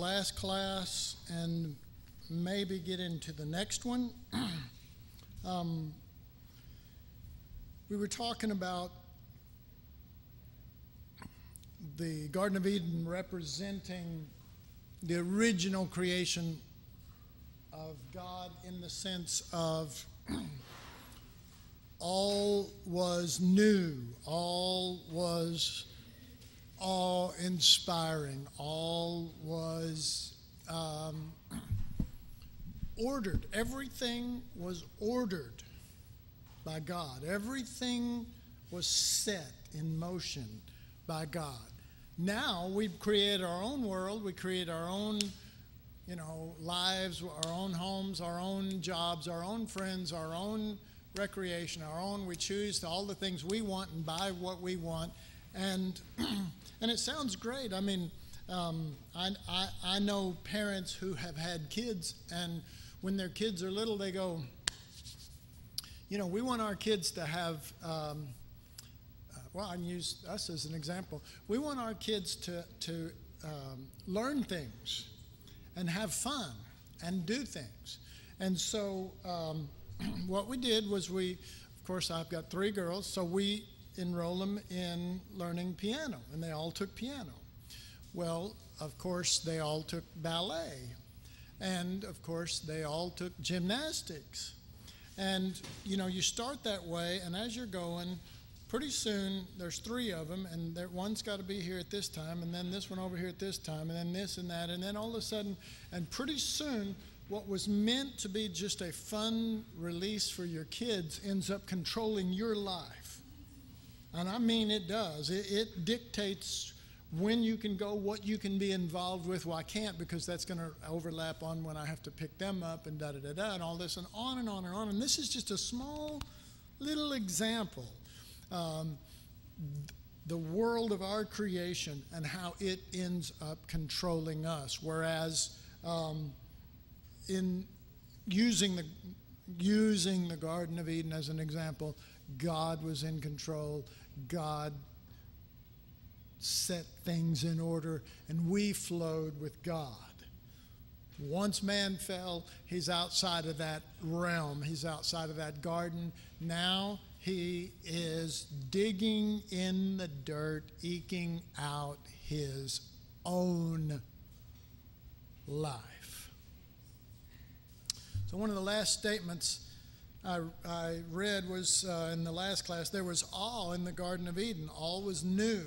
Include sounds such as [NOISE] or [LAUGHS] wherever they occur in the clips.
last class and maybe get into the next one. [CLEARS THROAT] um, we were talking about the Garden of Eden representing the original creation of God in the sense of [CLEARS THROAT] all was new, all was awe inspiring, all was um, ordered. Everything was ordered by God, everything was set in motion by God. Now we create our own world, we create our own you know, lives, our own homes, our own jobs, our own friends, our own recreation, our own. We choose all the things we want and buy what we want. And, [CLEARS THROAT] and it sounds great. I mean, um, I, I, I know parents who have had kids, and when their kids are little, they go, you know, we want our kids to have, um, uh, well, I can use us as an example. We want our kids to, to um, learn things and have fun and do things. And so um, [CLEARS THROAT] what we did was we, of course, I've got three girls, so we enroll them in learning piano, and they all took piano. Well, of course, they all took ballet, and of course, they all took gymnastics. And you know, you start that way, and as you're going, pretty soon there's three of them, and one's got to be here at this time, and then this one over here at this time, and then this and that, and then all of a sudden, and pretty soon, what was meant to be just a fun release for your kids ends up controlling your life. And I mean, it does. It, it dictates when you can go, what you can be involved with. Well, I can't because that's going to overlap on when I have to pick them up and da da da da and all this and on and on and on. And this is just a small little example. Um, the world of our creation and how it ends up controlling us. Whereas um, in using the using the Garden of Eden as an example, God was in control. God set things in order, and we flowed with God. Once man fell, he's outside of that realm, he's outside of that garden. Now he is digging in the dirt, eking out his own life. So, one of the last statements I, I read was uh, in the last class there was all in the Garden of Eden. All was new,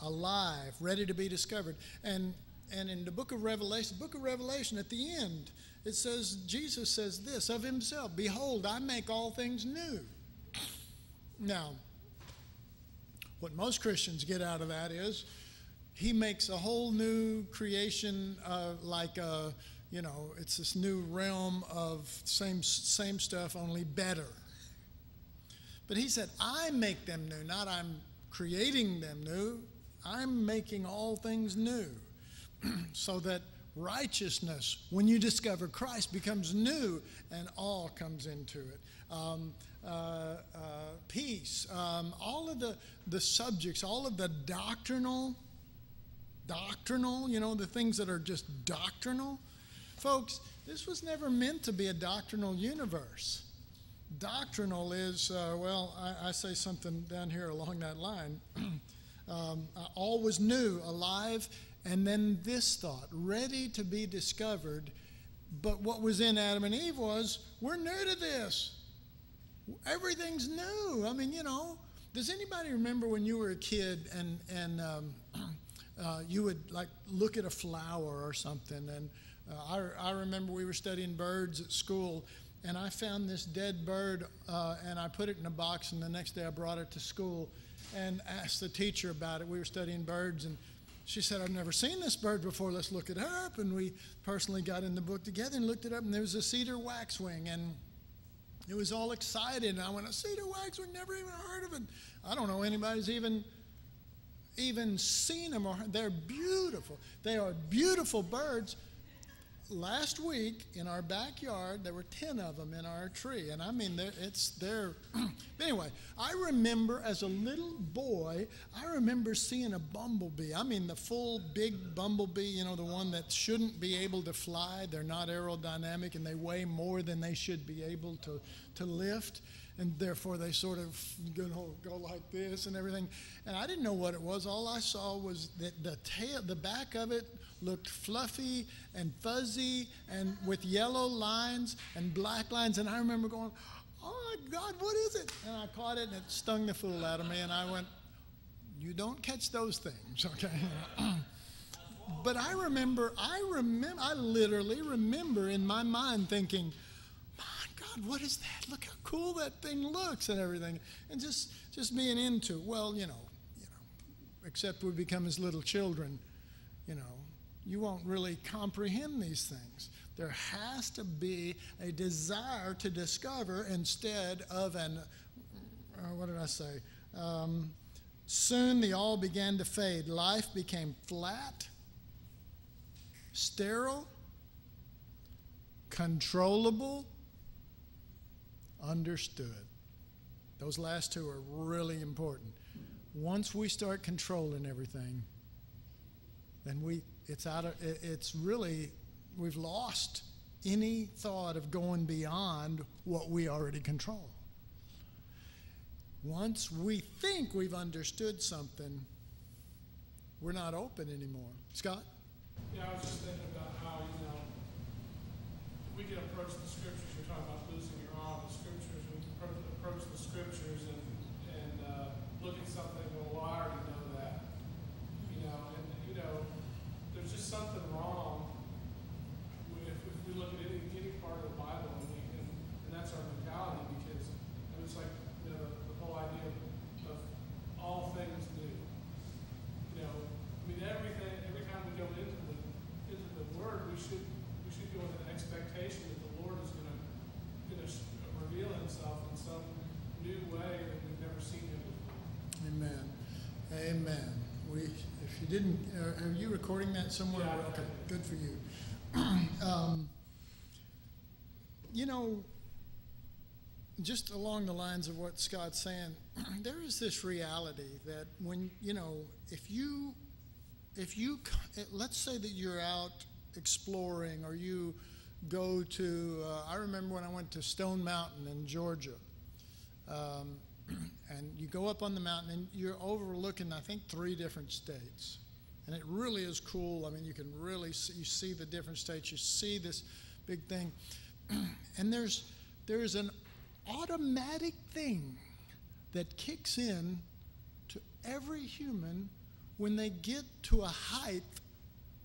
alive, ready to be discovered. And, and in the book of Revelation, book of Revelation at the end, it says, Jesus says this of himself Behold, I make all things new. Now, what most Christians get out of that is he makes a whole new creation, uh, like a you know, it's this new realm of same, same stuff, only better. But he said, I make them new, not I'm creating them new. I'm making all things new. [CLEARS THROAT] so that righteousness, when you discover Christ, becomes new and all comes into it. Um, uh, uh, peace, um, all of the, the subjects, all of the doctrinal, doctrinal, you know, the things that are just doctrinal Folks, this was never meant to be a doctrinal universe. Doctrinal is, uh, well, I, I, say something down here along that line. [CLEARS THROAT] um, all was new, alive, and then this thought, ready to be discovered. But what was in Adam and Eve was, we're new to this. Everything's new. I mean, you know, does anybody remember when you were a kid and, and um, [CLEARS THROAT] uh, you would like look at a flower or something and uh, I, I remember we were studying birds at school, and I found this dead bird, uh, and I put it in a box, and the next day I brought it to school and asked the teacher about it. We were studying birds, and she said, I've never seen this bird before. Let's look it up. And we personally got in the book together and looked it up, and there was a cedar waxwing, and it was all excited. And I went, a cedar waxwing, never even heard of it. I don't know anybody's even even seen them or they're beautiful. They are beautiful birds, last week in our backyard there were 10 of them in our tree and i mean it's there [CLEARS THROAT] anyway i remember as a little boy i remember seeing a bumblebee. I mean the full big bumblebee you know the one that shouldn't be able to fly. They're not aerodynamic and they weigh more than they should be able to, to lift and therefore they sort of you know, go like this and everything. And I didn't know what it was. All I saw was that the tail, the back of it looked fluffy and fuzzy and with yellow lines and black lines. And I remember going, "Oh my God, what is it?" And I caught it and it stung the fool out of me. And I went, "You don't catch those things, [LAUGHS] okay?" but I remember, I remember, I literally remember in my mind thinking God, what is that? Look how cool that thing looks and everything. And just just being into, well, you know, you know, except we become as little children, you know, you won't really comprehend these things. There has to be a desire to discover instead of an, uh, what did I say? Um, soon the all began to fade. Life became flat, sterile, controllable, understood. Those last two are really important. Once we start controlling everything, then we it's out of it's really we've lost any thought of going beyond what we already control. Once we think we've understood something, we're not open anymore. Scott? Yeah, I was just thinking about how, you know, we can approach the scriptures. You're talking about losing your awe of the scriptures. We can approach, the scriptures and, and uh, look at something go, well, I already know that. You know, and, you know, there's just something wrong with- if, if we look at any, any part of the Bible and, we, and, and that's our mentality because it was like, you know, the whole idea of, of all things new. You know, I mean, everything, every time we go into the, into the Word, we should, we should go with an expectation that the Lord is gonna, gonna sh- reveal Himself in some new way that we've never seen Him before. Amen. Amen. We, if you didn't, are, are you recording that somewhere? Yeah, Okay, good for you. [CLEARS THROAT] um, you know, just along the lines of what Scott's saying, [CLEARS THROAT] there is this reality that when you know, if you, if you, let's say that you're out exploring or you go to, uh, I remember when I went to Stone Mountain in Georgia. Um, [CLEARS THROAT] and you go up on the mountain and you're overlooking, I think, three different states. And it really is cool. I mean, you can really see, you see the different states. You see this big thing. [CLEARS THROAT] and there's, there's an automatic thing that kicks in to every human when they get to a height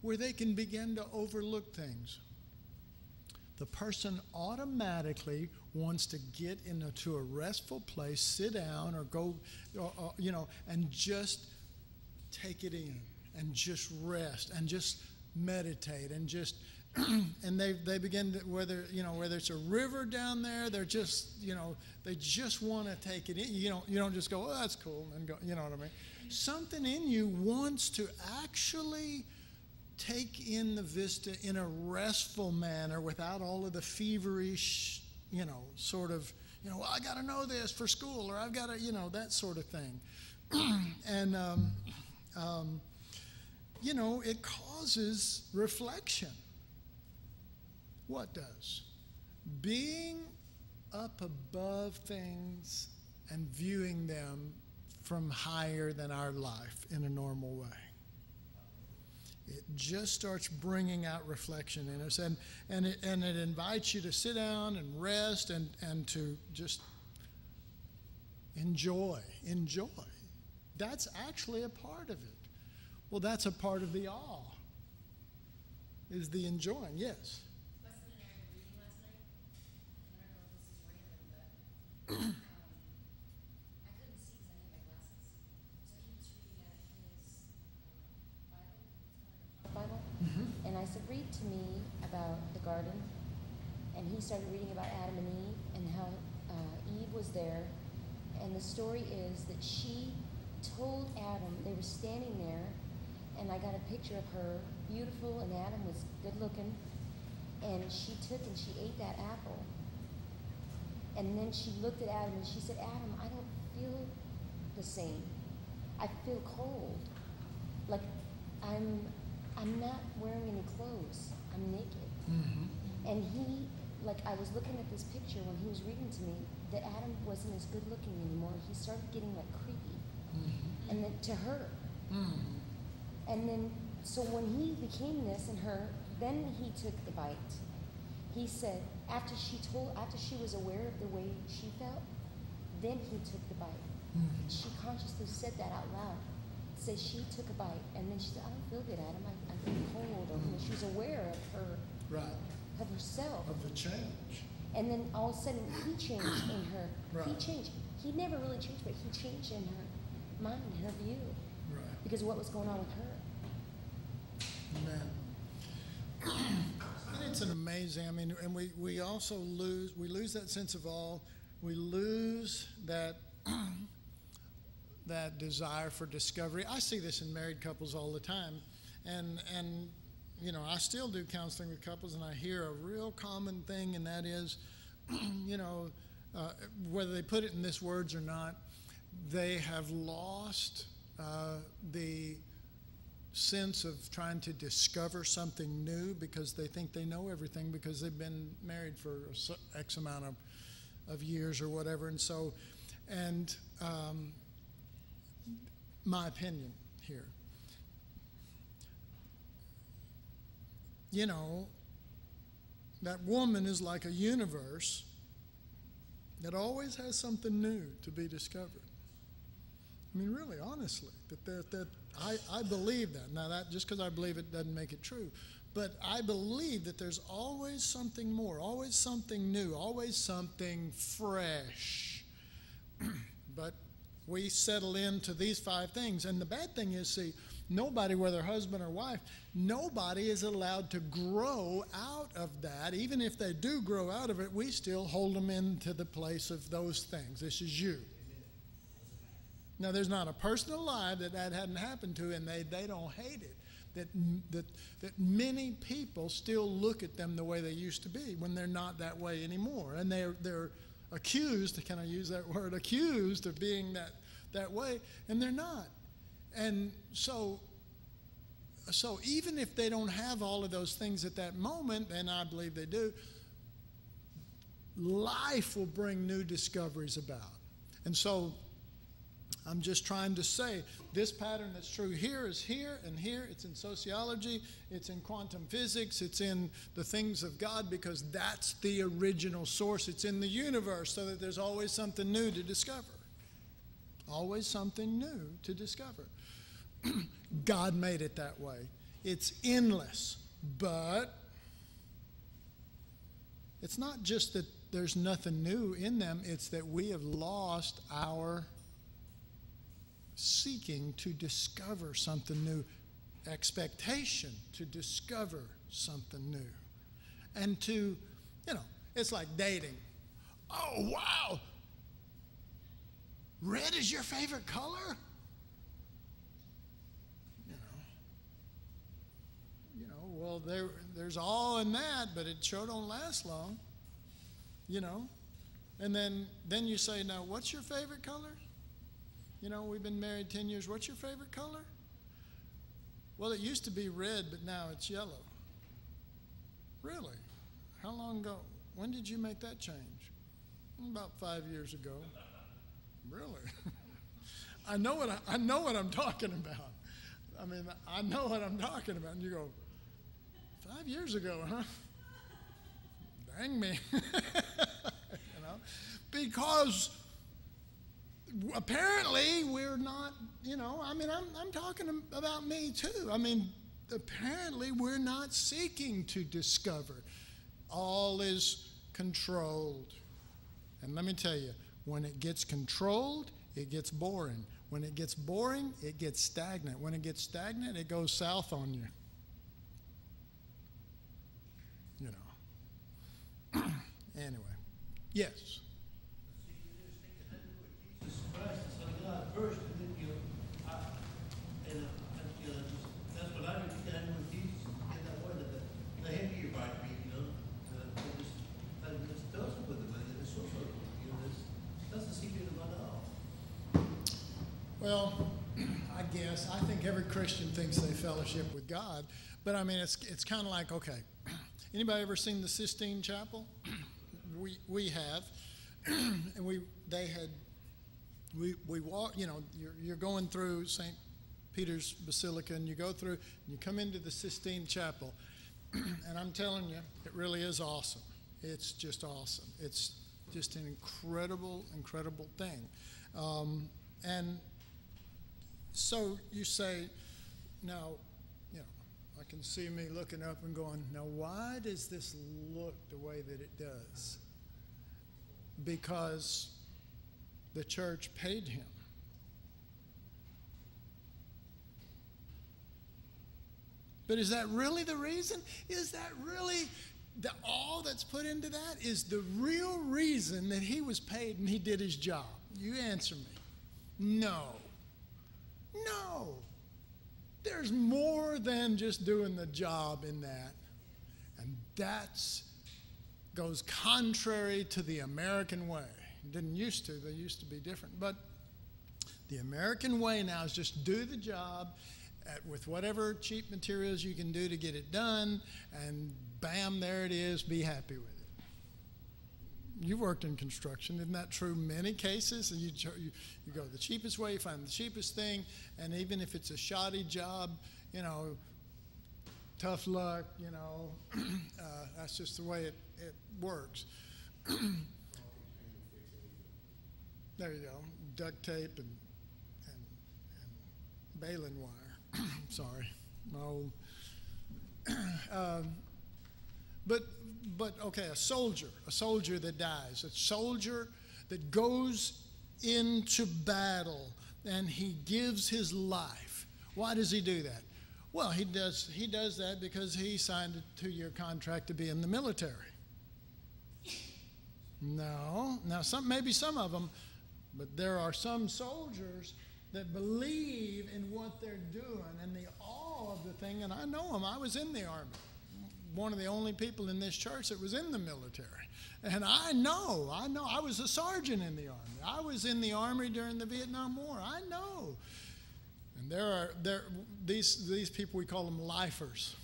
where they can begin to overlook things the person automatically wants to get into a restful place, sit down, or go, or, or, you know, and just take it in and just rest and just meditate and just. [CLEARS THROAT] and they, they begin to whether you know whether it's a river down there they're just you know they just want to take it in you know you don't just go oh that's cool and go you know what I mean something in you wants to actually take in the vista in a restful manner without all of the feverish, you know, sort of, you know, well, I got to know this for school or I've got to, you know, that sort of thing. [CLEARS THROAT] and, um, um, you know, it causes reflection. What does? Being up above things and viewing them from higher than our life in a normal way it just starts bringing out reflection in us and, and, it, and it invites you to sit down and rest and, and to just enjoy enjoy that's actually a part of it well that's a part of the awe is the enjoying yes and I said, "Read to me about the garden." And he started reading about Adam and Eve and how uh, Eve was there, and the story is that she told Adam they were standing there, and I got a picture of her, beautiful, and Adam was good looking. And she took and she ate that apple. And then she looked at Adam and she said, Adam, I don't feel the same. I feel cold. Like I'm I'm not wearing any clothes. I'm naked. Mm-hmm. And he, like, I was looking at this picture when he was reading to me that Adam wasn't as good looking anymore. He started getting like creepy. Mm-hmm. And then to her. Mm-hmm. And then, so when he became this and her, then he took the bite. He said, after she told, after she was aware of the way she felt, then he took the bite. Mm-hmm. She consciously said that out loud. Says she took a bite, and then she said, I don't feel good, Adam. I, I feel cold. Or, know, she was aware of her, Right. of herself. Of the change. And then all of a sudden, he changed in her. He changed. He never really changed, but he changed in her mind, her view, Right. because what was going on with her. Amen. [CLEARS THROAT] It's an amazing. I mean, and we, we also lose we lose that sense of awe. We lose that [CLEARS THROAT] that desire for discovery. I see this in married couples all the time, and and you know I still do counseling with couples, and I hear a real common thing, and that is, [CLEARS THROAT] you know, uh, whether they put it in this words or not, they have lost uh, the sense of trying to discover something new because they think they know everything because they've been married for X amount of, of years or whatever. And so, and um, my opinion here, you know, that woman is like a universe that always has something new to be discovered. I mean, really, honestly, that that, that I, I believe that. Now, that just because I believe it doesn't make it true, but I believe that there's always something more, always something new, always something fresh. [CLEARS THROAT] but we settle into these five things, and the bad thing is, see, nobody, whether husband or wife, nobody is allowed to grow out of that. Even if they do grow out of it, we still hold them into the place of those things. This is you. Now, there's not a person alive that that hadn't happened to, and they, they don't hate it. That, that, that many people still look at them the way they used to be when they're not that way anymore. And they're, they're accused, can I use that word, accused of being that, that way, and they're not. And so, so even if they don't have all of those things at that moment, and I believe they do, life will bring new discoveries about. And so I'm just trying to say this pattern that's true here is here and here. It's in sociology, it's in quantum physics, it's in the things of God because that's the original source. It's in the universe so that there's always something new to discover. Always something new to discover. [CLEARS THROAT] God made it that way. It's endless, but it's not just that there's nothing new in them, it's that we have lost our seeking to discover something new, expectation to discover something new. And to, you know, it's like dating. Oh, wow! Red is your favorite color? You know. You know, well, there, there's all in that, but it sure don't last long. You know? And then, then you say, now, what's your favorite color? You know, we've been married 10 years. What's your favorite color? Well, it used to be red, but now it's yellow. Really? How long ago? When did you make that change? About five years ago. Really? [LAUGHS] I know what I, I know what I'm talking about. I mean, I know what I'm talking about. And you go, five years ago, huh? Dang me. [LAUGHS] you know, because apparently we're not, you know, I mean, I'm, I'm talking about me too. I mean, apparently we're not seeking to discover. All is controlled. And let me tell you, when it gets controlled, it gets boring. When it gets boring, it gets stagnant. When it gets stagnant, it goes south on you. You know. [CLEARS THROAT] anyway, yes first, and then you, that's what I understand when you know, just, that's, the secret of. Well, [CLEARS THROAT] I guess I think every Christian thinks they fellowship with God, but I mean it's it's kind of like okay, [CLEARS THROAT] anybody ever seen the Sistine Chapel? [CLEARS THROAT] we we have, and we they had we we walk. You know, you're you're going through Saint Peter's Basilica, and you go through and you come into the Sistine Chapel, [CLEARS THROAT] and I'm telling you, it really is awesome. It's just awesome. It's just an incredible, incredible thing. Um, and so you say, now, you know, I can see me looking up and going, now why does this look the way that it does? Because the church paid him. But is that really the reason? Is that really the, all that's put into that? Is the real reason that he was paid and he did his job? You answer me. No. No. There's more than just doing the job in that. And that's goes contrary to the American way. Didn't used to, they used to be different. But the American way now is just do the job at, with whatever cheap materials you can do to get it done, and bam, there it is, be happy with it. You've worked in construction, isn't that true? Many cases, and you, you, you go the cheapest way, you find the cheapest thing, and even if it's a shoddy job, you know, tough luck, you know, [CLEARS THROAT] uh, that's just the way it, it works. [CLEARS THROAT] there you go, duct tape and, and, and baling wire. [COUGHS] Sorry, my old. [COUGHS] um, but but okay, a soldier, a soldier that dies, a soldier that goes into battle and he gives his life. Why does he do that? Well, he does he does that because he signed a two-year contract to be in the military. No, now some maybe some of them, but there are some soldiers that believe in what they're doing and the awe of the thing. And I know them. I was in the army one of the only people in this church that was in the military. And I know, I know, I was a sergeant in the Army. I was in the Army during the Vietnam War. I know. And there are there these these people we call them lifers.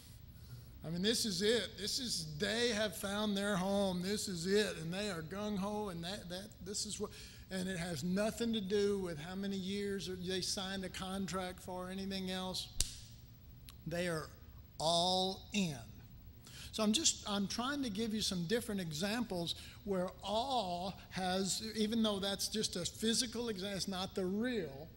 I mean, this is it. This is they have found their home. This is it, and they are gung ho, and that that this is what, and it has nothing to do with how many years they signed a contract for or anything else. They are all in. So I'm just I'm trying to give you some different examples where awe has, even though that's just a physical example, it's not the real.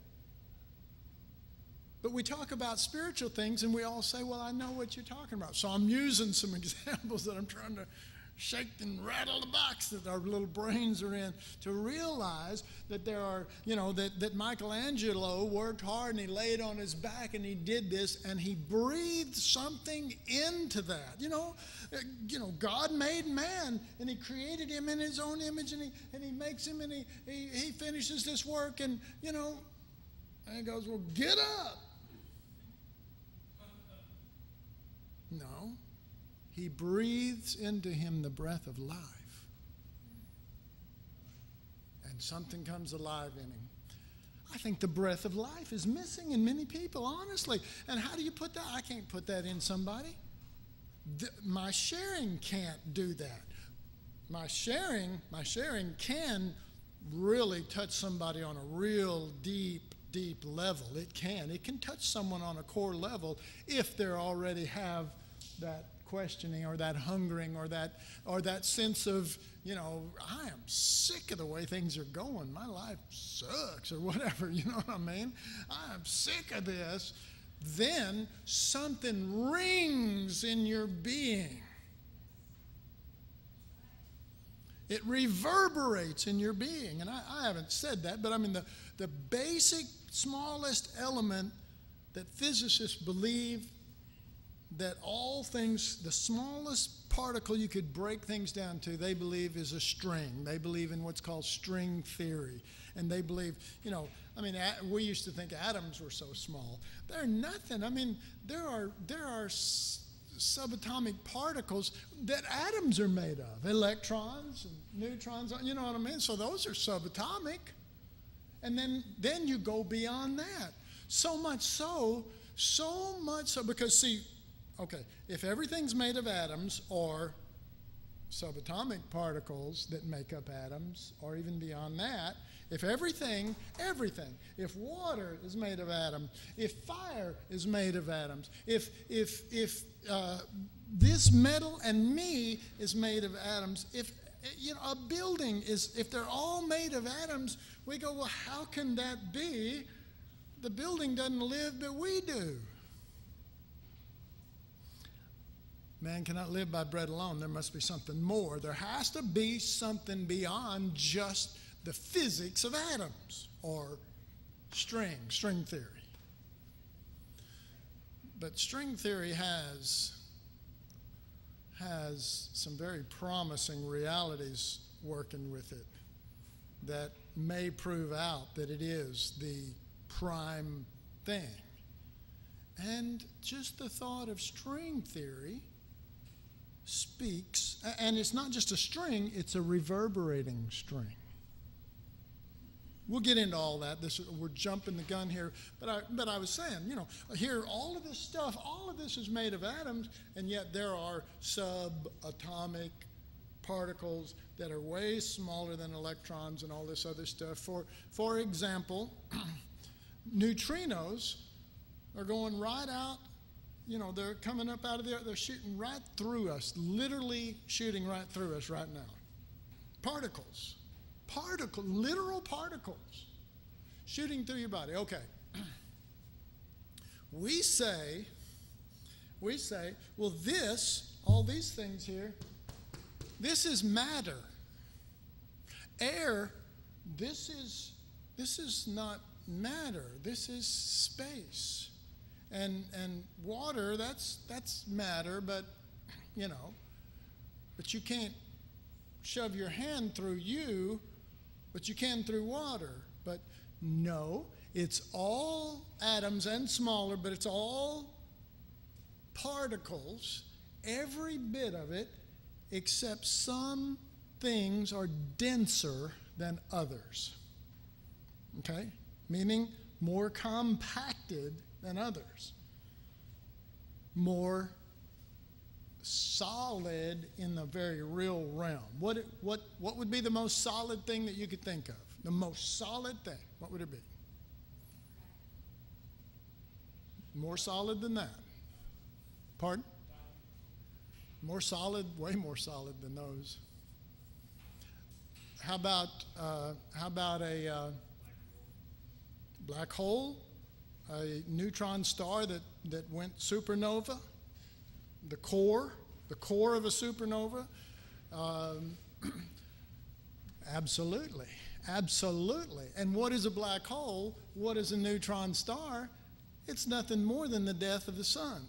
But we talk about spiritual things and we all say, Well, I know what you're talking about. So I'm using some [LAUGHS] examples that I'm trying to shake and rattle the box that our little brains are in to realize that there are, you know, that, that Michelangelo worked hard and he laid on his back and he did this and he breathed something into that. You know, uh, you know, God made man and he created him in his own image and he, and he makes him and he, he, he finishes this work and, you know, and he goes, well, get up. No. He breathes into him the breath of life. And something comes alive in him. I think the breath of life is missing in many people, honestly. And how do you put that? I can't put that in somebody. The, my sharing can't do that. My sharing, my sharing can really touch somebody on a real deep, deep level. It can. It can touch someone on a core level if they already have that questioning or that hungering or that or that sense of you know i am sick of the way things are going. My life sucks or whatever [LAUGHS] you know what i mean? I'm sick of this. Then something rings in your being. It reverberates in your being. And I, I haven't said that but i mean the, the basic smallest element that physicists believe that all things, the smallest particle you could break things down to, they believe is a string. They believe in what's called string theory. And they believe, you know, I mean, we used to think atoms were so small. They're nothing. I mean, there are, there are subatomic particles that atoms are made of electrons and neutrons, you know what I mean? So those are subatomic. And then, then you go beyond that. So much so, so much so, because see, okay, if everything's made of atoms or subatomic particles that make up atoms, or even beyond that, if everything, everything, if water is made of atoms, if fire is made of atoms, if if if uh, this metal and me is made of atoms, if you know a building is, if they're all made of atoms, we go, well, how can that be? The building doesn't live, but we do. Man cannot live by bread alone. There must be something more. There has to be something beyond just the physics of atoms or string, string theory. But string theory has has some very promising realities working with it that may prove out that it is the prime thing. And just the thought of string theory speaks, and it's not just a string, it's a reverberating string. We'll get into all that. This we're jumping the gun here, but I but I was saying, you know, here all of this stuff, all of this is made of atoms, and yet there are subatomic particles that are way smaller than electrons and all this other stuff. For for example, [CLEARS THROAT] neutrinos are going right out. You know, they're coming up out of the earth. They're shooting right through us, literally shooting right through us right now. Particles particle, literal particles shooting through your body. Okay. [CLEARS THROAT] we say, we say, well, this, all these things here, this is matter. Air, this is this is not matter. This is space. And and water, that's that's matter, but you know, but you can't shove your hand through you but you can through water. But no, it's all atoms and smaller, but it's all particles, every bit of it, except some things are denser than others. Okay? Meaning more compacted than others, more solid in the very real realm. What, what, what would be the most solid thing that you could think of? The most solid thing. What would it be? More solid than that. Pardon? More solid, way more solid than those. How about uh, how about a uh, black hole, a neutron star that, that went supernova? the core, the core of a supernova? Um, [CLEARS THROAT] absolutely, absolutely. And what is a black hole? What is a neutron star? It's nothing more than the death of the sun.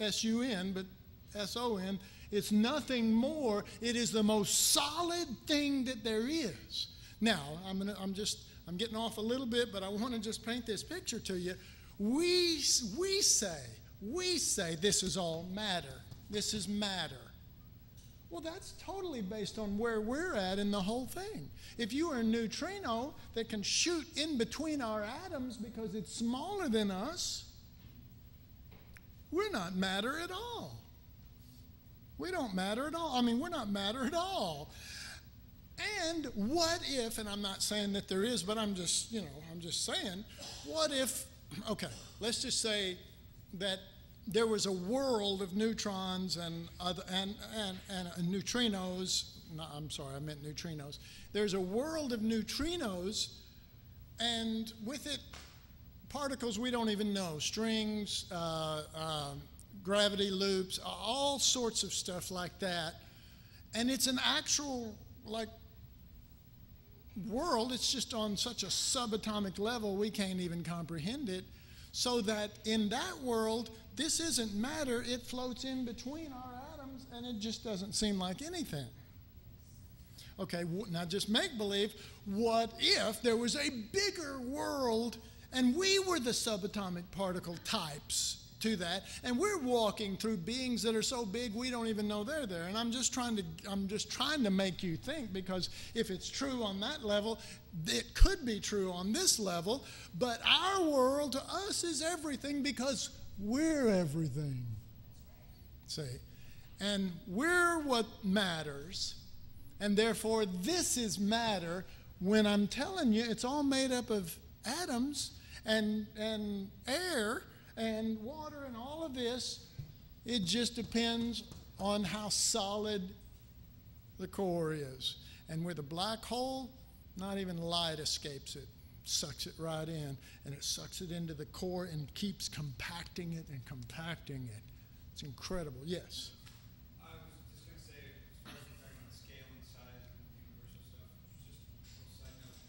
S U N, but S O N. It's nothing more. It is the most solid thing that there is. Now, I'm, gonna, I'm just I'm getting off a little bit, but I want to just paint this picture to you. We, we say, we say this is all matter. This is matter. Well, that's totally based on where we're at in the whole thing. If you are a neutrino that can shoot in between our atoms because it's smaller than us, we're not matter at all. We don't matter at all. I mean, we're not matter at all. And what if, and I'm not saying that there is, but I'm just, you know, I'm just saying, what if, [CLEARS THROAT] okay, let's just say that there was a world of neutrons and, other, and, and, and neutrinos. No, I'm sorry, I meant neutrinos. There's a world of neutrinos, and with it, particles we don't even know strings, uh, uh, gravity loops, all sorts of stuff like that. And it's an actual, like, world, it's just on such a subatomic level we can't even comprehend it. So that in that world, this isn't matter, it floats in between our atoms and it just doesn't seem like anything. Okay, now just make believe. What if there was a bigger world and we were the subatomic particle types to that. And we're walking through beings that are so big we don't even know they're there. And I'm just trying to I'm just trying to make you think because if it's true on that level, it could be true on this level. But our world to us is everything because we're everything. See? And we're what matters. And therefore, this is matter when I'm telling you it's all made up of atoms and, and air and water and all of this. It just depends on how solid the core is. And with a black hole, not even light escapes it. Sucks it right in, and it sucks it into the core and keeps compacting it and compacting it. It's incredible. Yes. I was just gonna say, as far as we're talking about scale and size and universal stuff, just a little side note,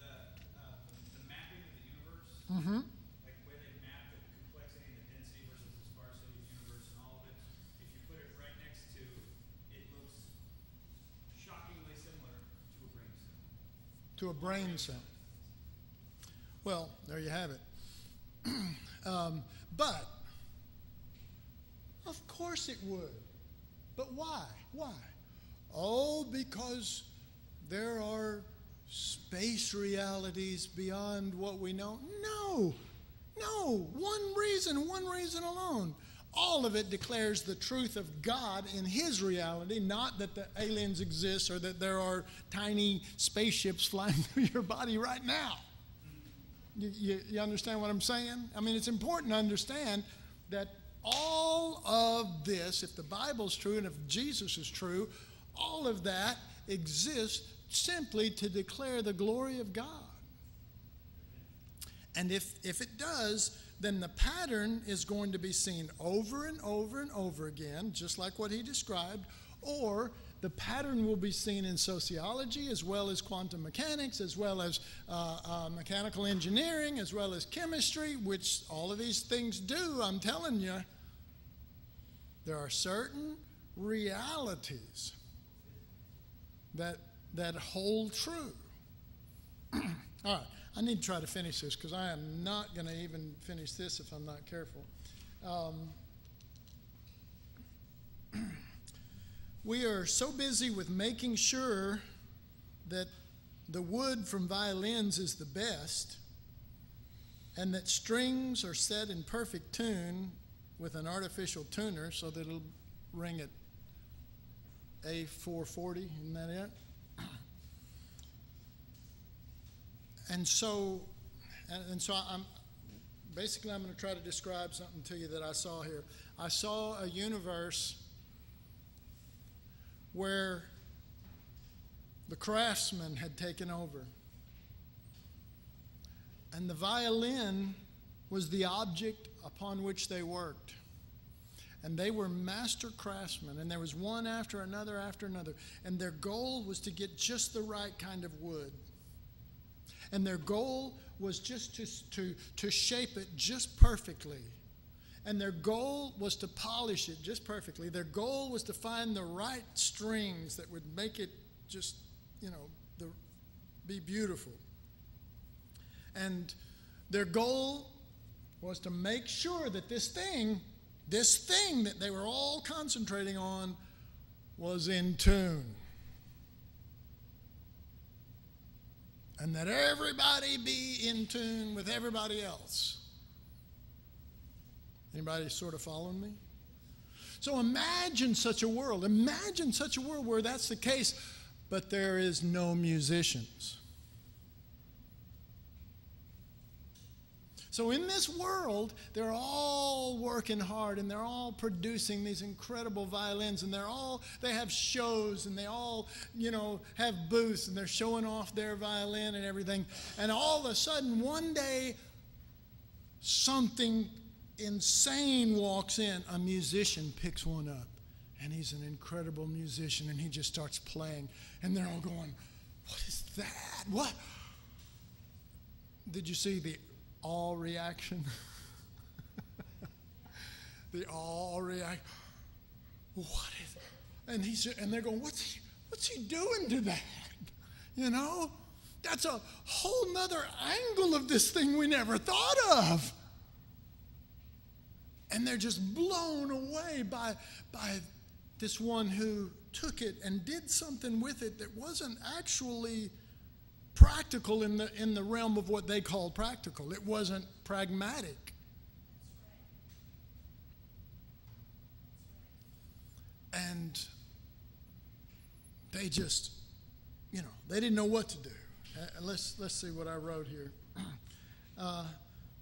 the, uh, the the mapping of the universe, Mm-hmm. like the way they map the complexity and the density versus the sparsity of the universe and all of it, if you put it right next to, it looks shockingly similar to a brainstem. To a brain cell. Well, there you have it. [CLEARS THROAT] um, but, of course it would. But why? Why? Oh, because there are space realities beyond what we know. No, no. One reason, one reason alone. All of it declares the truth of God in His reality, not that the aliens exist or that there are tiny spaceships [LAUGHS] flying through your body right now. You, you, you understand what I'm saying? I mean, it's important to understand that all of this, if the Bible's true and if Jesus is true, all of that exists simply to declare the glory of God. And if, if it does, then the pattern is going to be seen over and over and over again, just like what he described, or the pattern will be seen in sociology as well as quantum mechanics, as well as uh, uh, mechanical engineering, as well as chemistry, which all of these things do, I'm telling you. There are certain realities that, that hold true. [CLEARS THROAT] All right, I need to try to finish this because I am not going to even finish this if I'm not careful. Um, [CLEARS THROAT] we are so busy with making sure that the wood from violins is the best and that strings are set in perfect tune with an artificial tuner so that it'll ring at A440, isn't that it? And so, and, and so I'm basically I'm going to try to describe something to you that I saw here. I saw a universe where the craftsman had taken over. And the violin was the object upon which they worked. And they were master craftsmen, and there was one after another after another. And their goal was to get just the right kind of wood. And their goal was just to, to, to shape it just perfectly. And their goal was to polish it just perfectly. Their goal was to find the right strings that would make it just, you know, the, be beautiful. And their goal was to make sure that this thing, this thing that they were all concentrating on, was in tune. And that everybody be in tune with everybody else. Anybody sort of following me? So imagine such a world. Imagine such a world where that's the case, but there is no musicians. So in this world, they're all working hard and they're all producing these incredible violins and they're all they have shows and they all, you know, have booths and they're showing off their violin and everything. And all of a sudden one day something insane walks in. A musician picks one up and he's an incredible musician and he just starts playing and they're all going, "What is that? What?" Did you see the all reaction. [LAUGHS] the all react. What is? And he's and they're going, what's he, what's he doing to that? You know, that's a whole nother angle of this thing we never thought of. and they're just blown away by, by this one who took it and did something with it that wasn't actually practical in the, in the realm of what they called practical. It wasn't pragmatic. And they just, you know, they didn't know what to do. Uh, let's, let's see what I wrote here. [CLEARS THROAT] Uh,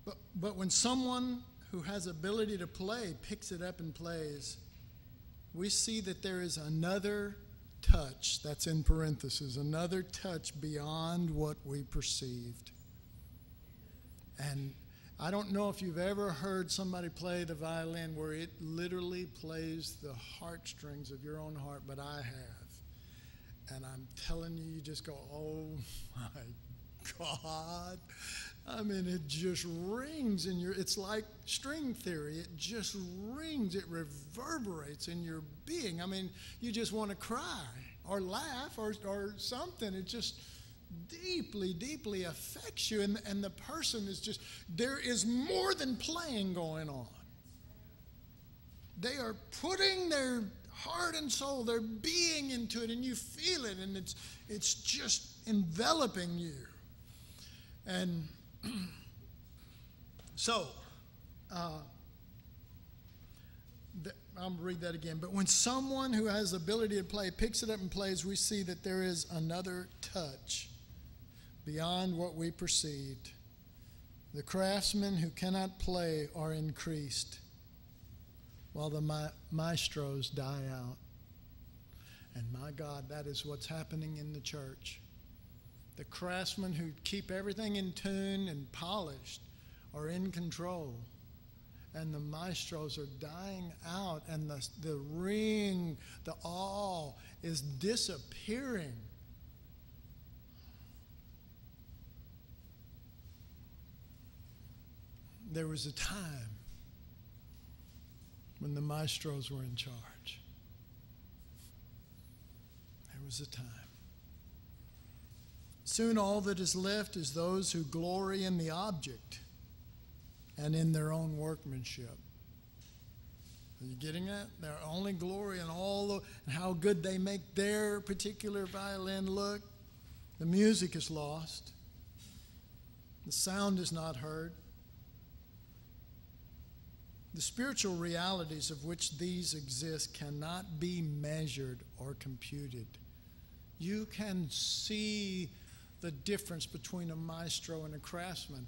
but, but when someone who has ability to play picks it up and plays, we see that there is another touch, that's in parentheses, another touch beyond what we perceived. And I don't know if you've ever heard somebody play the violin where it literally plays the heartstrings of your own heart, but I have. And I'm telling you, you just go, oh [LAUGHS] my God. I mean, it just rings in your, it's like string theory. It just rings, it reverberates in your being. I mean, you just want to cry or laugh or, or something. It just deeply, deeply affects you. And, and the person is just, there is more than playing going on. They are putting their heart and soul, their being into it, and you feel it, and it's, it's just enveloping you. And [CLEARS THROAT] so, uh, th- I'll read that again. But when someone who has the ability to play picks it up and plays, we see that there is another touch beyond what we perceived. The craftsmen who cannot play are increased, while the ma- maestros die out. And my God, that is what's happening in the church. The craftsmen who keep everything in tune and polished are in control. And the maestros are dying out, and the, the ring, the awe is disappearing. There was a time when the maestros were in charge. There was a time. Soon all that is left is those who glory in the object and in their own workmanship. Are you getting that? Their only glory in all the, and how good they make their particular violin look. The music is lost. The sound is not heard. The spiritual realities of which these exist cannot be measured or computed. You can see the difference between a maestro and a craftsman.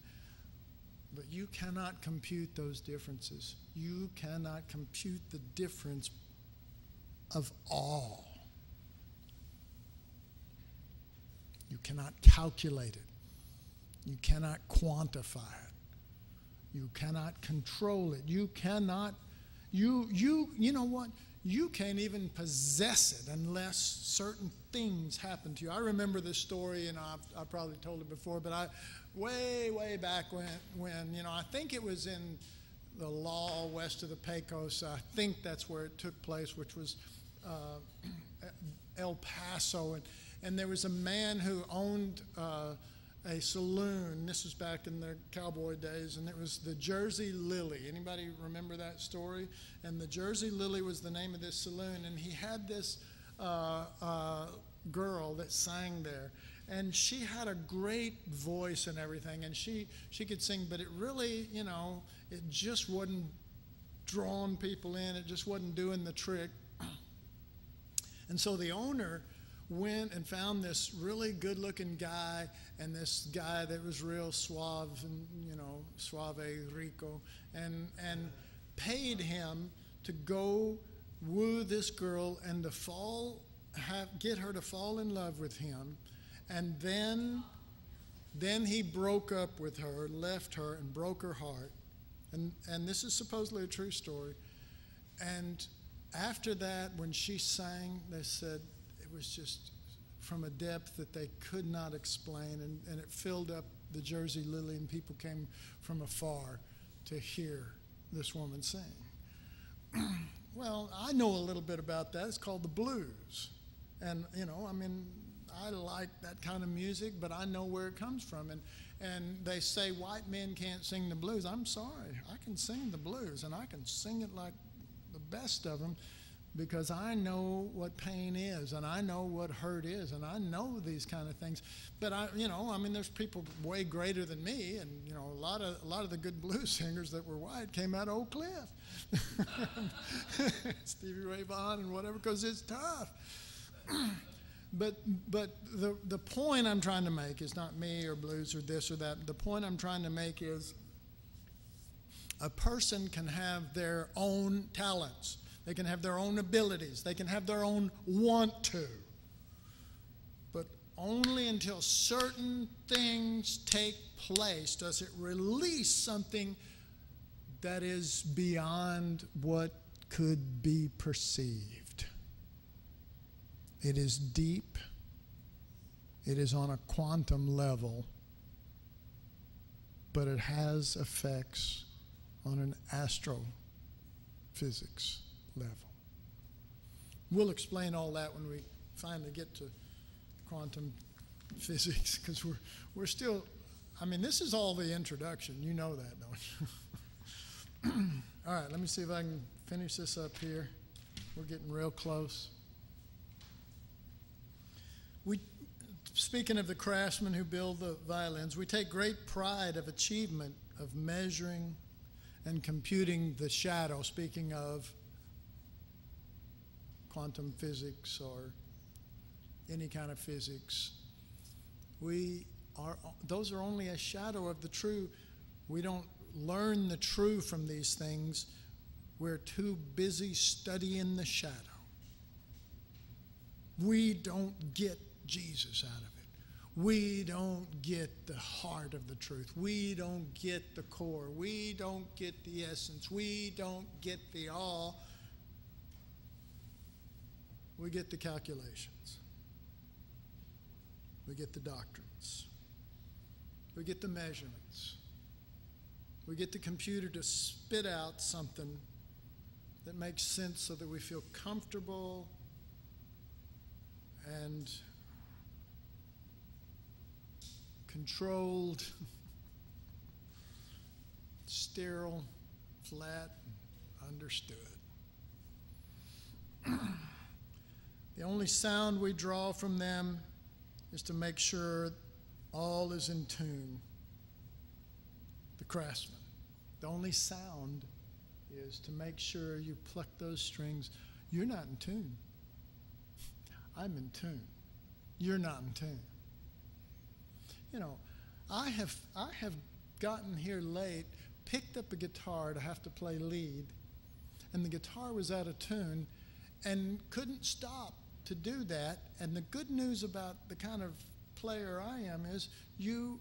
But you cannot compute those differences. You cannot compute the difference of all. You cannot calculate it. You cannot quantify it. You cannot control it. You cannot, you, you, you know what? You can't even possess it unless certain things happen to you. I remember this story, and I've, I've probably told it before, but I, way, way back when, when, you know, I think it was in the law west of the Pecos. I think that's where it took place, which was uh, [CLEARS THROAT] El Paso. And, and there was a man who owned uh, a saloon. This was back in the cowboy days, and it was the Jersey Lily. Anybody remember that story? And the Jersey Lily was the name of this saloon, and he had this uh, uh, girl that sang there, and she had a great voice and everything, and she she could sing, but it really, you know, it just wasn't drawing people in. It just wasn't doing the trick. [CLEARS THROAT] And so the owner went and found this really good looking guy and this guy that was real suave and you know suave rico and and paid him to go woo this girl and to fall have, get her to fall in love with him. And then then he broke up with her left her and broke her heart. And and this is supposedly a true story. And after that when she sang they said was just from a depth that they could not explain, and, and it filled up the Jersey Lily, and people came from afar to hear this woman sing. [CLEARS THROAT] well, I know a little bit about that. It's called the blues. And, you know, I mean, I like that kind of music, but I know where it comes from. And, and they say white men can't sing the blues. I'm sorry. I can sing the blues, and I can sing it like the best of them because I know what pain is and I know what hurt is and I know these kind of things. But I, you know, I mean, there's people way greater than me, and you know, a lot of a lot of the good blues [LAUGHS] singers that were white came out of Oak Cliff, [LAUGHS] Stevie Ray Vaughan and whatever, because it's tough. [CLEARS THROAT] but but the the point I'm trying to make is not me or blues or this or that. The point I'm trying to make is a person can have their own talents they can have their own abilities. They can have their own want to. But only until certain things take place does it release something that is beyond what could be perceived. It is deep, it is on a quantum level, but it has effects on an astrophysics level. We'll explain all that when we finally get to quantum [LAUGHS] physics because we're, we're still, I mean, this is all the introduction. You know that, don't you? [CLEARS THROAT] all right, let me see if I can finish this up here. We're getting real close. We, speaking of the craftsmen who build the violins, we take great pride of achievement of measuring and computing the shadow, speaking of quantum physics or any kind of physics. We are, those are only a shadow of the true. We don't learn the true from these things. We're too busy studying the shadow. We don't get Jesus out of it. We don't get the heart of the truth. We don't get the core. We don't get the essence. We don't get the all we get the calculations, we get the doctrines, we get the measurements, we get the computer to spit out something that makes sense so that we feel comfortable and controlled, [LAUGHS] sterile, flat, understood. [CLEARS THROAT] The only sound we draw from them is to make sure all is in tune. The craftsman. The only sound is to make sure you pluck those strings. You're not in tune. I'm in tune. You're not in tune. You know, I have I have gotten here late, picked up a guitar to have to play lead, and the guitar was out of tune and couldn't stop to do that. And the good news about the kind of player I am is you,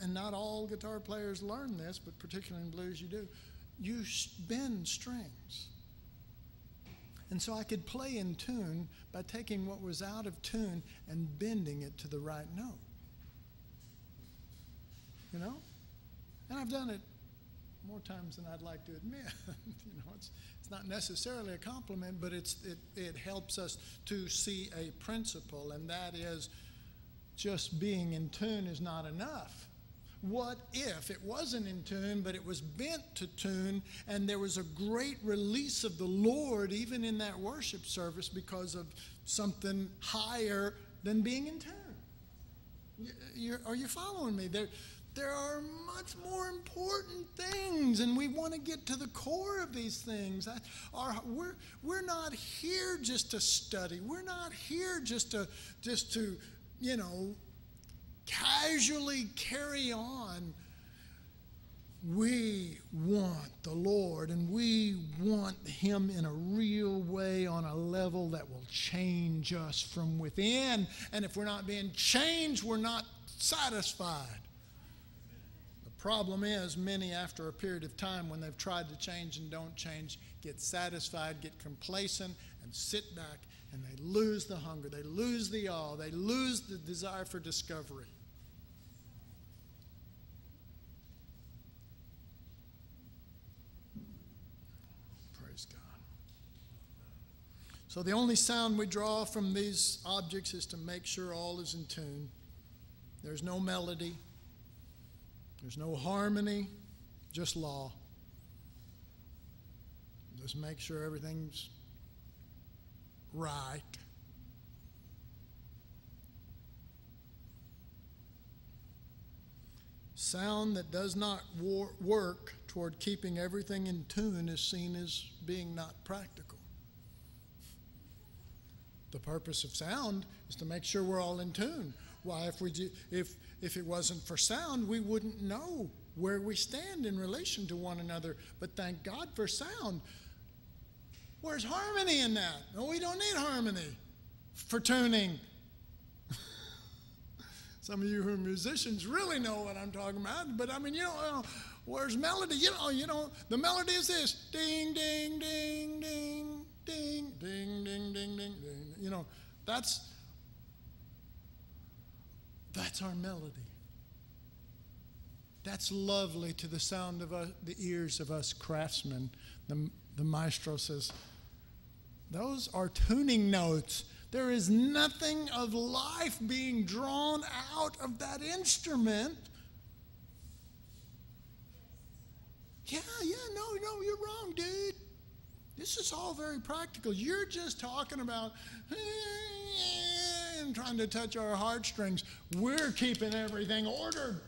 and not all guitar players learn this, but particularly in blues you do, you bend strings. And so I could play in tune by taking what was out of tune and bending it to the right note. You know? And I've done it more times than I'd like to admit. [LAUGHS] you know, it's, it's not necessarily a compliment, but it's, it, it helps us to see a principle, and that is just being in tune is not enough. What if it wasn't in tune, but it was bent to tune, and there was a great release of the Lord even in that worship service because of something higher than being in tune? You're, are you following me? There, there are much more important things, and we want to get to the core of these things. Our, we're, we're not here just to study. We're not here just to, just to, you know, casually carry on. We want the Lord, and we want Him in a real way on a level that will change us from within. And if we're not being changed, we're not satisfied. Problem is, many after a period of time, when they've tried to change and don't change, get satisfied, get complacent, and sit back, and they lose the hunger, they lose the awe, they lose the desire for discovery. Praise God. So the only sound we draw from these objects is to make sure all is in tune. There's no melody, there's no harmony, just law. Just make sure everything's right. Sound that does not wor- work toward keeping everything in tune is seen as being not practical. The purpose of sound is to make sure we're all in tune. Why, if, we, if, if it wasn't for sound, we wouldn't know where we stand in relation to one another. But thank God for sound. Where's harmony in that? No, we don't need harmony for tuning. [LAUGHS] Some of you who are musicians really know what I'm talking about. But I mean, you know, where's melody? You know, you know, the melody is this: ding, ding, ding, ding, ding, ding, ding, ding, ding, ding. You know, that's that's our melody. That's lovely to the sound of us, the ears of us craftsmen. The, the maestro says, those are tuning notes. There is nothing of life being drawn out of that instrument. Yeah, yeah, no, no, you're wrong, dude. This is all very practical. You're just talking about trying to touch our heartstrings. We're keeping everything ordered.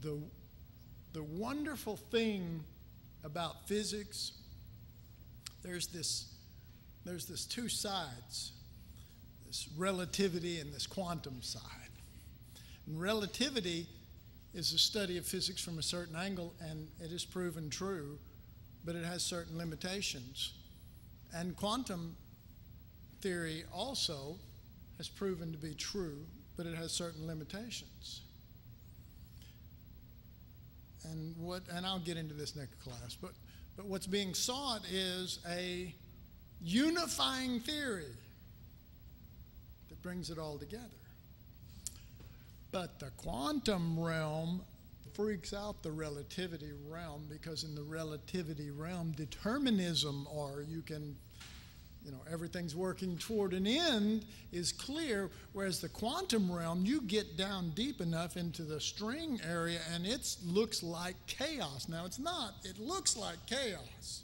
The, the wonderful thing about physics, there's this, there's this two sides, this relativity and this quantum side. And relativity is a study of physics from a certain angle, and it is proven true, but it has certain limitations. And quantum theory also has proven to be true, but it has certain limitations. And what and I'll get into this next class, but but what's being sought is a unifying theory that brings it all together. But the quantum realm freaks out the relativity realm because in the relativity realm, determinism, or you can, you know, everything's working toward an end, is clear. Whereas the quantum realm, you get down deep enough into the string area and it looks like chaos. Now, it's not, it looks like chaos.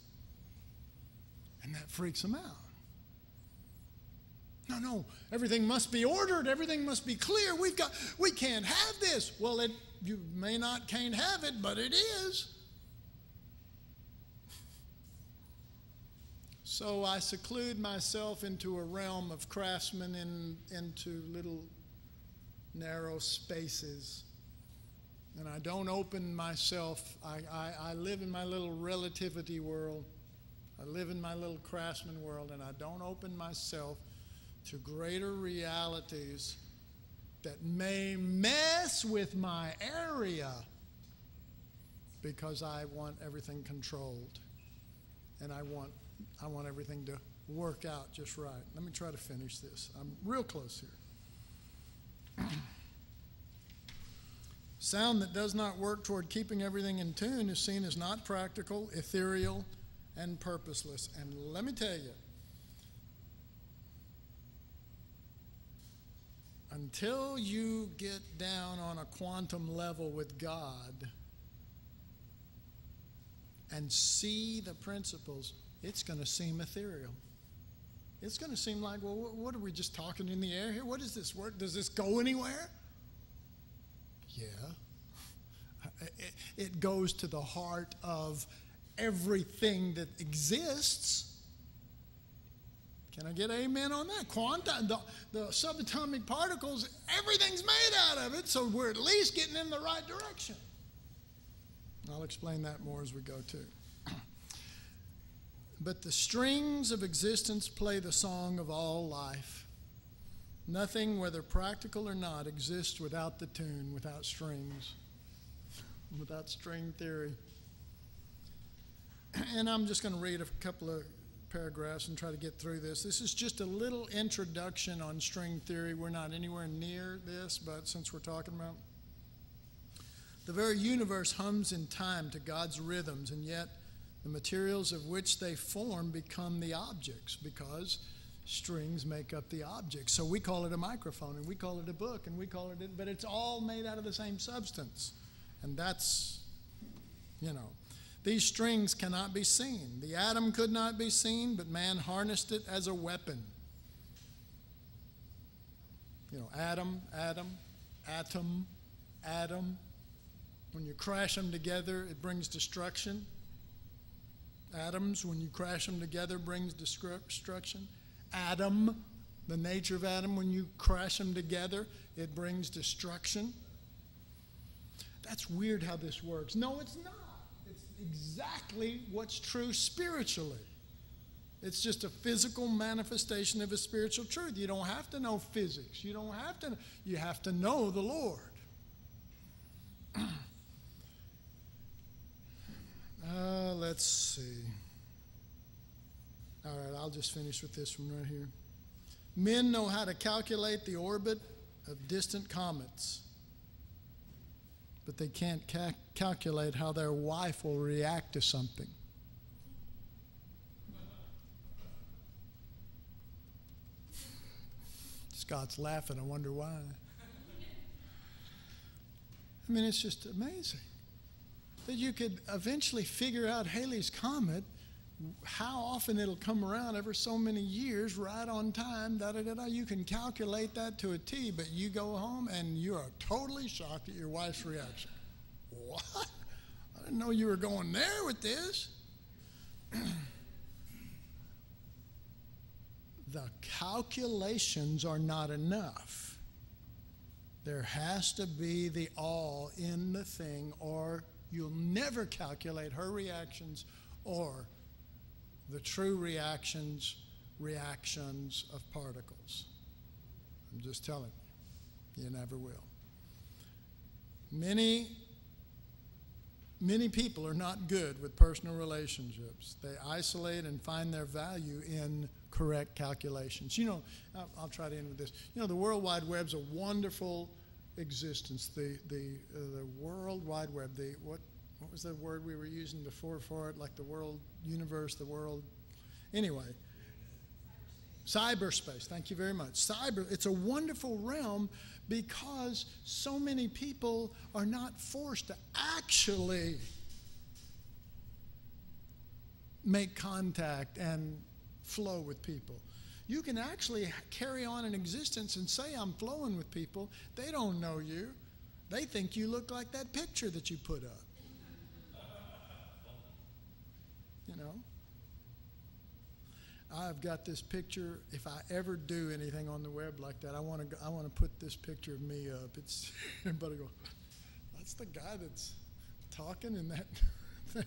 And that freaks them out. No, no, everything must be ordered, everything must be clear. We've got we can't have this. Well, it you may not can't have it, but it is. So I seclude myself into a realm of craftsmen in, into little narrow spaces. And I don't open myself. I, I, I live in my little relativity world. I live in my little craftsman world, and I don't open myself to greater realities that may mess with my area because I want everything controlled and I want I want everything to work out just right. Let me try to finish this. I'm real close here. Sound that does not work toward keeping everything in tune is seen as not practical, ethereal, and purposeless. And let me tell you, until you get down on a quantum level with God and see the principles, it's going to seem ethereal. It's going to seem like, well, what are we just talking in the air here? What is this work? Does this go anywhere? Yeah. [LAUGHS] It goes to the heart of everything that exists. Can I get amen on that? Quantum, the, the subatomic particles, everything's made out of it, so we're at least getting in the right direction. I'll explain that more as we go too. [CLEARS THROAT] but the strings of existence play the song of all life. Nothing, whether practical or not, exists without the tune, without strings, without string theory. [CLEARS THROAT] And I'm just going to read a couple of paragraphs and try to get through this. This is just a little introduction on string theory. We're not anywhere near this, but since we're talking about The very universe hums in time to God's rhythms, and yet the materials of which they form become the objects because strings make up the object. So we call it a microphone, and we call it a book, and we call it, but it's all made out of the same substance. And that's, you know, these strings cannot be seen. The atom could not be seen, but man harnessed it as a weapon. You know, atom, atom, atom, atom. When you crash them together, it brings destruction. Atoms, when you crash them together, brings destruction. Adam, the nature of Adam, when you crash them together, it brings destruction. That's weird how this works. No, it's not. Exactly what's true spiritually. It's just a physical manifestation of a spiritual truth. You don't have to know physics. You don't have to you have to know the Lord. [CLEARS THROAT] Uh, let's see. All right, I'll just finish with this one right here. Men know how to calculate the orbit of distant comets, but they can't ca- calculate how their wife will react to something. Scott's laughing. I wonder why. I mean, it's just amazing that you could eventually figure out Halley's Comet, how often it'll come around every so many years, right on time, da da da da. You can calculate that to a T, but you go home and you are totally shocked at your wife's reaction. What? I didn't know you were going there with this. [CLEARS THROAT] the calculations are not enough. There has to be the all in the thing, or you'll never calculate her reactions or the true reactions reactions of particles. I'm just telling you, you never will. Many many people are not good with personal relationships. They isolate and find their value in correct calculations. You know, I'll, I'll try to end with this. You know, the World Wide Web's a wonderful existence. The the uh, the World Wide Web. The what what was the word we were using before for it? Like the world universe, the world. Anyway, cyberspace. Thank you very much. Cyber. It's a wonderful realm because so many people are not forced to actually make contact and flow with people. You can actually carry on an existence and say, I'm flowing with people. They don't know you. They think you look like that picture that you put up. You know? I've got this picture. If I ever do anything on the web like that, I want to. I want to put this picture of me up. It's [LAUGHS] everybody go. That's the guy that's talking in that thing.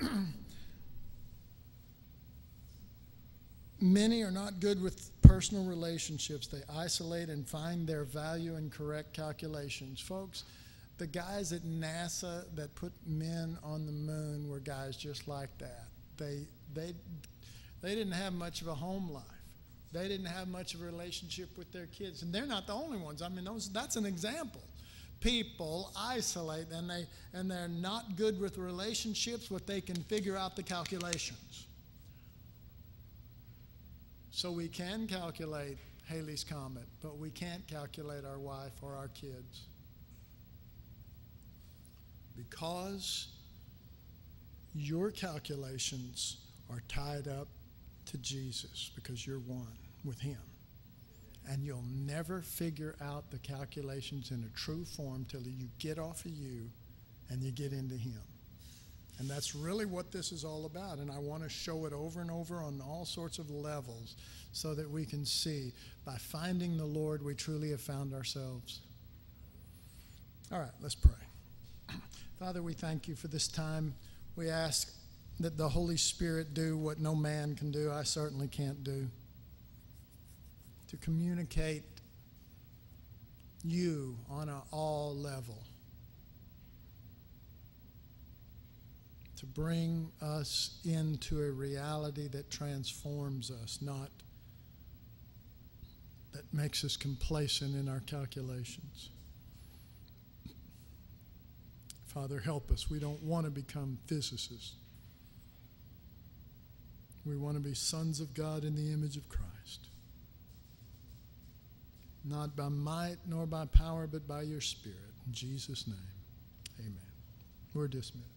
[CLEARS THROAT] Many are not good with personal relationships. They isolate and find their value in correct calculations. Folks, the guys at NASA that put men on the moon were guys just like that. They, they, they didn't have much of a home life. They didn't have much of a relationship with their kids. And they're not the only ones. I mean, those, that's an example. People isolate and, they, and they're not good with relationships, but they can figure out the calculations. So we can calculate Halley's Comet, but we can't calculate our wife or our kids. Because your calculations are tied up to Jesus, because you're one with Him. And you'll never figure out the calculations in a true form till you get off of you and you get into Him. And that's really what this is all about. And I want to show it over and over on all sorts of levels so that we can see by finding the Lord, we truly have found ourselves. All right, let's pray. Father, we thank you for this time. We ask that the Holy Spirit do what no man can do, I certainly can't do, to communicate you on an all level. to bring us into a reality that transforms us, not that makes us complacent in our calculations. Father, help us. We don't want to become physicists. We want to be sons of God in the image of Christ. Not by might nor by power, but by your Spirit. In Jesus' name, amen. We're dismissed.